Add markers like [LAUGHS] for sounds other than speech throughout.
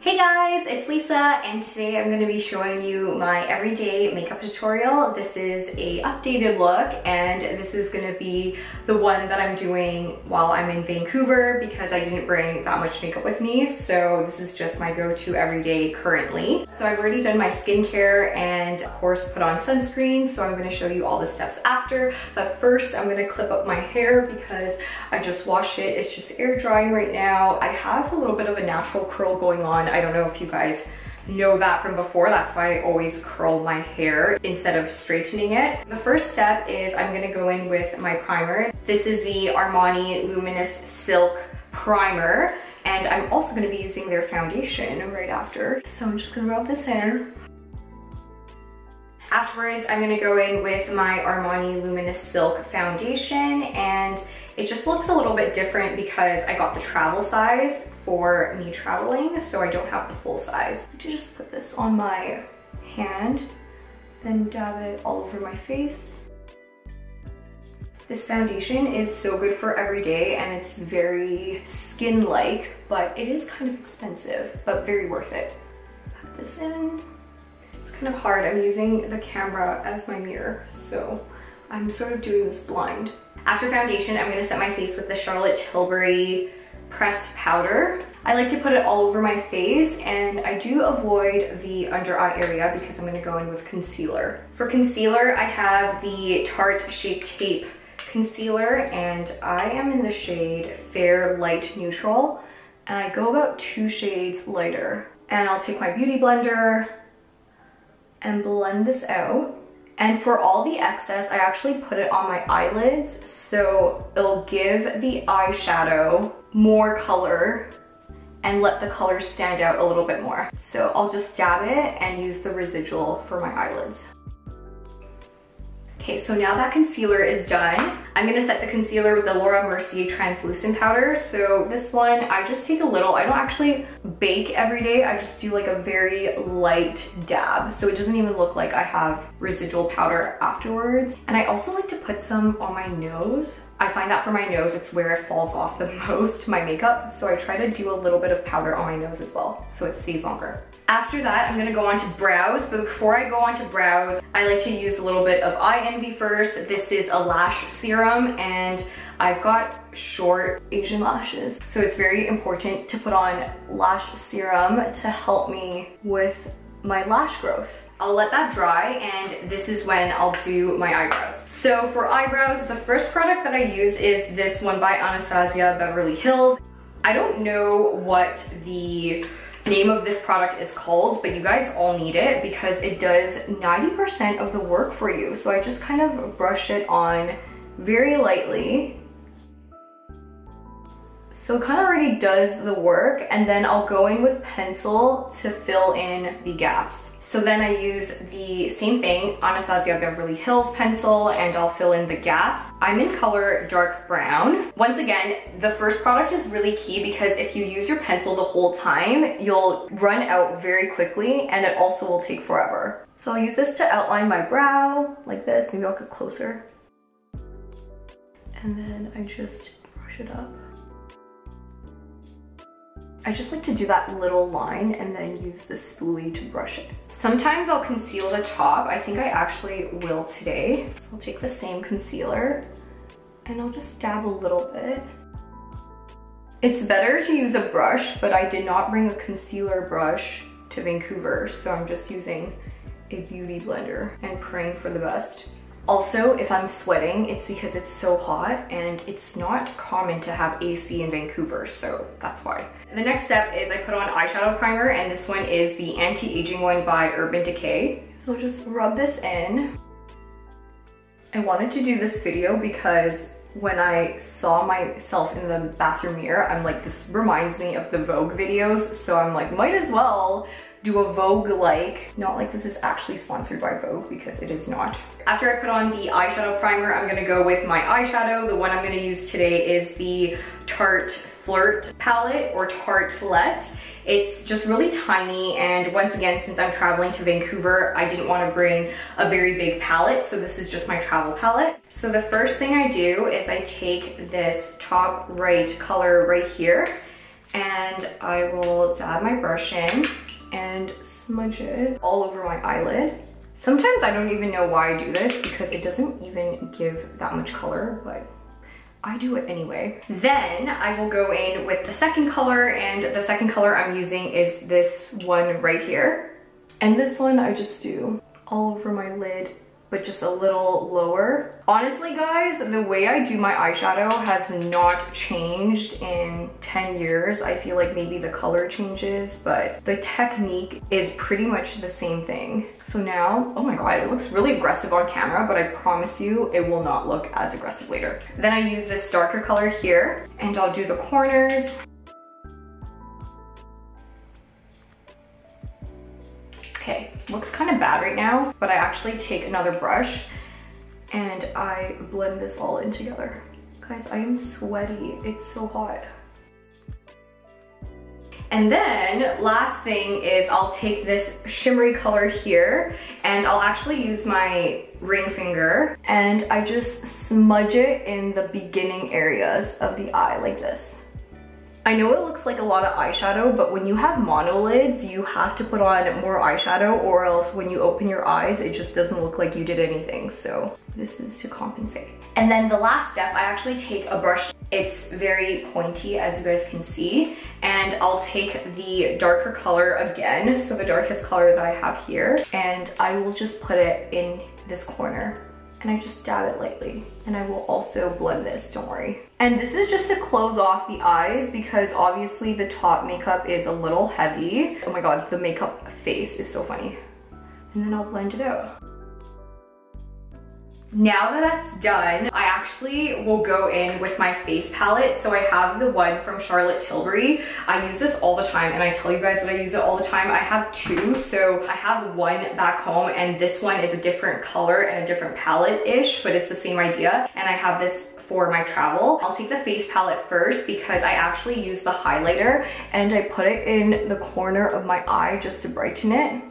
Hey guys, it's Lisa and today I'm going to be showing you my everyday makeup tutorial. This is a updated look and this is going to be the one that I'm doing while I'm in Vancouver because I didn't bring that much makeup with me. So this is just my go-to everyday currently. So I've already done my skincare and of course put on sunscreen. So I'm going to show you all the steps after. But first I'm going to clip up my hair because I just washed it. It's just air drying right now. I have a little bit of a natural curl going on. I don't know if you guys know that from before. That's why I always curl my hair instead of straightening it. The first step is I'm gonna go in with my primer. This is the Armani Luminous Silk Primer. And I'm also gonna be using their foundation right after. So I'm just gonna rub this in. Afterwards, I'm gonna go in with my Armani Luminous Silk Foundation and it just looks a little bit different because I got the travel size for me traveling, so I don't have the full size. To just put this on my hand, then dab it all over my face. This foundation is so good for every day and it's very skin-like, but it is kind of expensive, but very worth it. Put this in. It's kind of hard. I'm using the camera as my mirror, so I'm sort of doing this blind. After foundation, I'm gonna set my face with the Charlotte Tilbury pressed powder. I like to put it all over my face and I do avoid the under eye area because I'm gonna go in with concealer. For concealer, I have the Tarte Shape Tape concealer and I am in the shade Fair Light Neutral and I go about two shades lighter. And I'll take my beauty blender and blend this out. And for all the excess, I actually put it on my eyelids so it'll give the eyeshadow more color and let the color stand out a little bit more. So I'll just dab it and use the residual for my eyelids. Okay, so now that concealer is done, I'm gonna set the concealer with the Laura Mercier translucent powder. So this one, I just take a little, I don't actually bake every day, I just do like a very light dab. So it doesn't even look like I have residual powder afterwards. And I also like to put some on my nose. I find that for my nose, it's where it falls off the [LAUGHS] most, my makeup. So I try to do a little bit of powder on my nose as well, so it stays longer. After that, I'm gonna go on to brows, but before I go on to brows, I like to use a little bit of Eye Envy first. This is a lash serum, and I've got short Asian lashes. So it's very important to put on lash serum to help me with my lash growth. I'll let that dry, and this is when I'll do my eyebrows. So for eyebrows, the first product that I use is this one by Anastasia Beverly Hills. I don't know what the name of this product is called, but you guys all need it because it does 90% of the work for you. So I just kind of brush it on very lightly. So it kind of already does the work and then I'll go in with pencil to fill in the gaps. So then I use the same thing, Anastasia Beverly Hills pencil, and I'll fill in the gaps. I'm in color dark brown. Once again, the first product is really key because if you use your pencil the whole time, you'll run out very quickly and it also will take forever. So I'll use this to outline my brow like this. Maybe I'll get closer. And then I just brush it up. I just like to do that little line and then use the spoolie to brush it. Sometimes I'll conceal the top. I think I actually will today. So I'll take the same concealer and I'll just dab a little bit. It's better to use a brush, but I did not bring a concealer brush to Vancouver, so I'm just using a beauty blender and praying for the best. Also, if I'm sweating, it's because it's so hot and it's not common to have AC in Vancouver, so that's why. The next step is I put on eyeshadow primer and this one is the anti-aging one by Urban Decay. So just rub this in. I wanted to do this video because when I saw myself in the bathroom mirror, I'm like, this reminds me of the Vogue videos. So I'm like, might as well do a Vogue-like. Not like this is actually sponsored by Vogue because it is not. After I put on the eyeshadow primer, I'm gonna go with my eyeshadow. The one I'm gonna use today is the Tarte Flirt palette or Tartelette. It's just really tiny and once again, since I'm traveling to Vancouver, I didn't want to bring a very big palette, so this is just my travel palette. So the first thing I do is I take this top right color right here And I will dab my brush in and smudge it all over my eyelid. Sometimes I don't even know why I do this because it doesn't even give that much color, but I do it anyway. Then I will go in with the second color and the second color I'm using is this one right here. And this one I just do all over my lid but just a little lower. Honestly, guys, the way I do my eyeshadow has not changed in 10 years. I feel like maybe the color changes, but the technique is pretty much the same thing. So now, oh my God, it looks really aggressive on camera, but I promise you it will not look as aggressive later. Then I use this darker color here and I'll do the corners Okay, looks kind of bad right now, but I actually take another brush and I blend this all in together. Guys, I am sweaty. It's so hot. And then last thing is I'll take this shimmery color here and I'll actually use my ring finger and I just smudge it in the beginning areas of the eye like this. I know it looks like a lot of eyeshadow, but when you have monolids, you have to put on more eyeshadow or else when you open your eyes, it just doesn't look like you did anything. So this is to compensate. And then the last step, I actually take a brush. It's very pointy as you guys can see. And I'll take the darker color again. So the darkest color that I have here. And I will just put it in this corner and I just dab it lightly. And I will also blend this, don't worry. And this is just to close off the eyes because obviously the top makeup is a little heavy. Oh my God, the makeup face is so funny. And then I'll blend it out. Now that that's done, I actually will go in with my face palette. So I have the one from Charlotte Tilbury. I use this all the time and I tell you guys that I use it all the time. I have two, so I have one back home and this one is a different color and a different palette-ish, but it's the same idea. And I have this for my travel. I'll take the face palette first because I actually use the highlighter and I put it in the corner of my eye just to brighten it.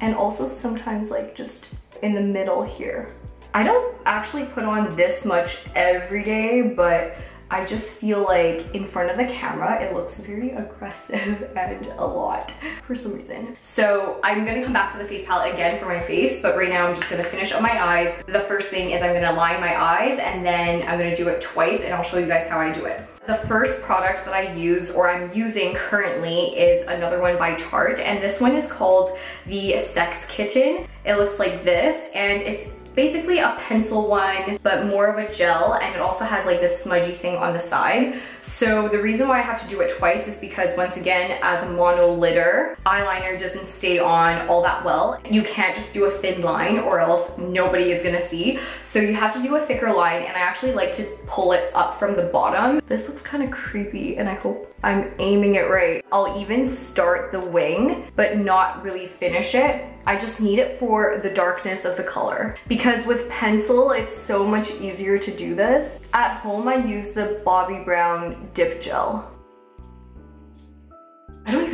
And also sometimes like just in the middle here. I don't actually put on this much every day, but I just feel like in front of the camera, it looks very aggressive [LAUGHS] and a lot for some reason. So I'm gonna come back to the face palette again for my face, but right now I'm just gonna finish up my eyes. The first thing is I'm gonna line my eyes and then I'm gonna do it twice and I'll show you guys how I do it. The first product that I use or I'm using currently is another one by Tarte and this one is called the Sex Kitten. It looks like this and it's basically a pencil one, but more of a gel, and it also has like this smudgy thing on the side. So the reason why I have to do it twice is because once again, as a monolider, eyeliner doesn't stay on all that well. You can't just do a thin line or else nobody is gonna see. So you have to do a thicker line, and I actually like to pull it up from the bottom. This looks kind of creepy, and I hope I'm aiming it right. I'll even start the wing, but not really finish it I just need it for the darkness of the color. Because with pencil, it's so much easier to do this. At home, I use the Bobbi Brown Dip Gel.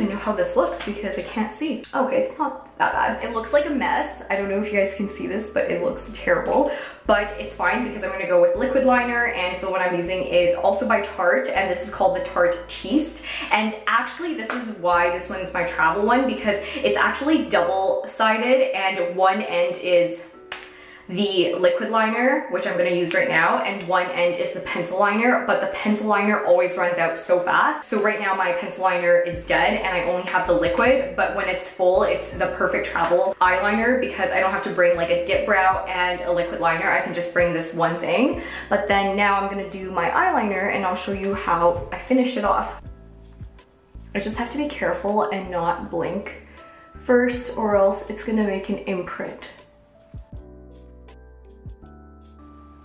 I know how this looks because I can't see. Okay, it's not that bad. It looks like a mess. I don't know if you guys can see this, but it looks terrible. But it's fine because I'm gonna go with liquid liner and the one I'm using is also by Tarte and this is called the Tarte Teased. And actually this is why this one's my travel one because it's actually double-sided and one end is the liquid liner, which I'm gonna use right now, and one end is the pencil liner, but the pencil liner always runs out so fast. So right now my pencil liner is dead and I only have the liquid, but when it's full, it's the perfect travel eyeliner because I don't have to bring like a dip brow and a liquid liner. I can just bring this one thing. But then now I'm gonna do my eyeliner and I'll show you how I finish it off. I just have to be careful and not blink first or else it's gonna make an imprint.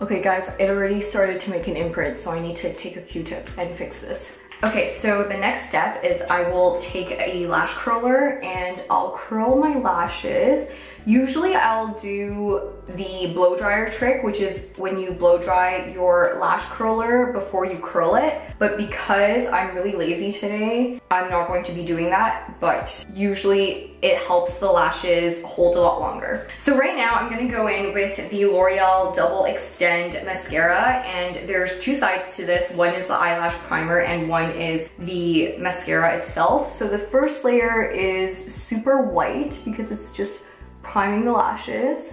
Okay guys, it already started to make an imprint, so I need to take a Q-tip and fix this. Okay, so the next step is I will take a lash curler and I'll curl my lashes Usually I'll do the blow dryer trick, which is when you blow dry your lash curler before you curl it. But because I'm really lazy today, I'm not going to be doing that, but usually it helps the lashes hold a lot longer. So right now I'm gonna go in with the L'Oreal Double Extend Mascara and there's two sides to this. One is the eyelash primer and one is the mascara itself. So the first layer is super white because it's just priming the lashes.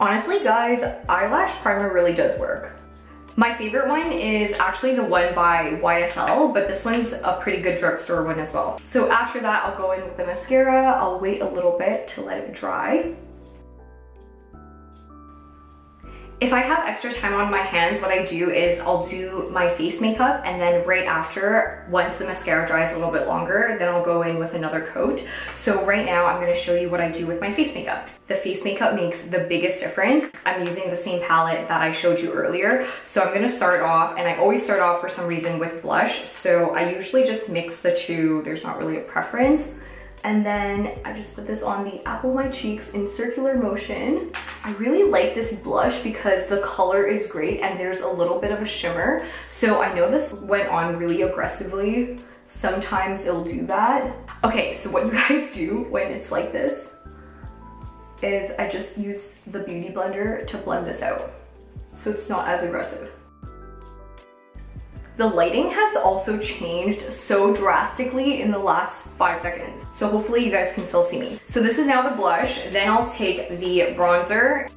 Honestly guys, eyelash primer really does work. My favorite one is actually the one by YSL, but this one's a pretty good drugstore one as well. So after that, I'll go in with the mascara. I'll wait a little bit to let it dry. If I have extra time on my hands, what I do is I'll do my face makeup and then right after, once the mascara dries a little bit longer, then I'll go in with another coat. So right now I'm gonna show you what I do with my face makeup. The face makeup makes the biggest difference. I'm using the same palette that I showed you earlier. So I'm gonna start off, and I always start off for some reason with blush. So I usually just mix the two. There's not really a preference. And then I just put this on the apple of my cheeks in circular motion. I really like this blush because the color is great and there's a little bit of a shimmer. So I know this went on really aggressively. Sometimes it'll do that. Okay, so what you [LAUGHS] guys do when it's like this is I just use the Beauty Blender to blend this out. So it's not as aggressive. The lighting has also changed so drastically in the last five seconds. So hopefully you guys can still see me. So this is now the blush. Then I'll take the bronzer.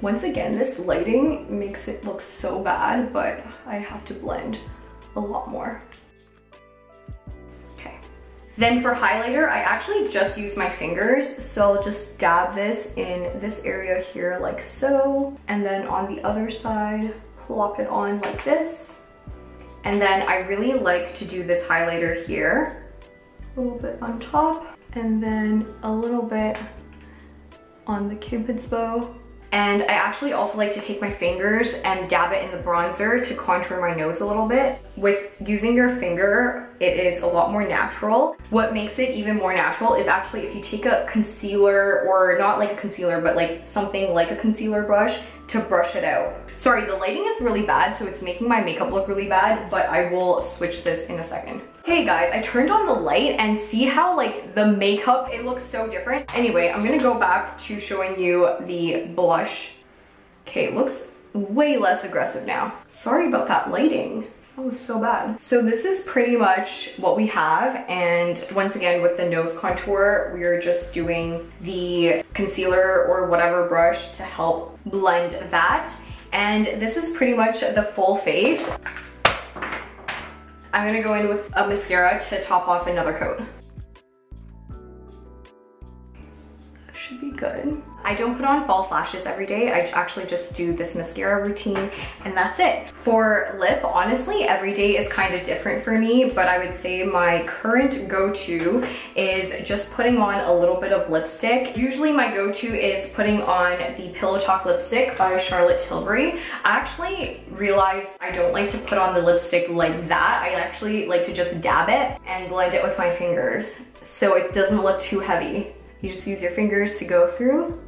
Once again, this lighting makes it look so bad, but I have to blend a lot more. Okay. Then for highlighter, I actually just use my fingers. So I'll just dab this in this area here like so. And then on the other side, plop it on like this. And then I really like to do this highlighter here, a little bit on top, and then a little bit on the cupid's bow. And I actually also like to take my fingers and dab it in the bronzer to contour my nose a little bit. With using your finger, it is a lot more natural. What makes it even more natural is actually if you take a concealer, or not like a concealer, but like something like a concealer brush to brush it out. Sorry, the lighting is really bad, so it's making my makeup look really bad, but I will switch this in a second. Hey guys, I turned on the light and see how like the makeup, it looks so different. Anyway, I'm gonna go back to showing you the blush. Okay, it looks way less aggressive now. Sorry about that lighting. That was so bad. So this is pretty much what we have. And once again, with the nose contour, we're just doing the concealer or whatever brush to help blend that. And this is pretty much the full face. I'm gonna go in with a mascara to top off another coat. Should be good. I don't put on false lashes every day. I actually just do this mascara routine and that's it. For lip, honestly, every day is kind of different for me, but I would say my current go-to is just putting on a little bit of lipstick. Usually my go-to is putting on the Pillow Talk lipstick by Charlotte Tilbury. I actually realized I don't like to put on the lipstick like that. I actually like to just dab it and blend it with my fingers so it doesn't look too heavy. You just use your fingers to go through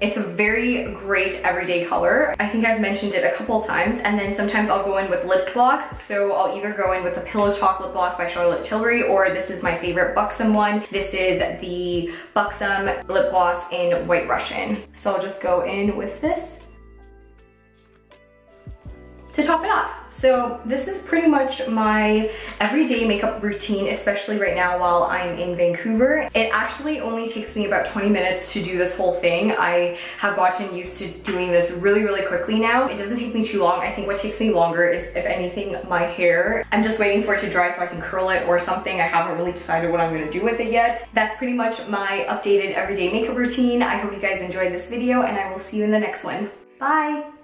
it's a very great everyday color. I think I've mentioned it a couple times and then sometimes I'll go in with lip gloss. So I'll either go in with the Pillow Talk Lip Gloss by Charlotte Tilbury or this is my favorite Buxom one. This is the Buxom Lip Gloss in White Russian. So I'll just go in with this to top it off. So this is pretty much my everyday makeup routine, especially right now while I'm in Vancouver. It actually only takes me about 20 minutes to do this whole thing. I have gotten used to doing this really, really quickly now. It doesn't take me too long. I think what takes me longer is, if anything, my hair. I'm just waiting for it to dry so I can curl it or something. I haven't really decided what I'm gonna do with it yet. That's pretty much my updated everyday makeup routine. I hope you guys enjoyed this video and I will see you in the next one. Bye!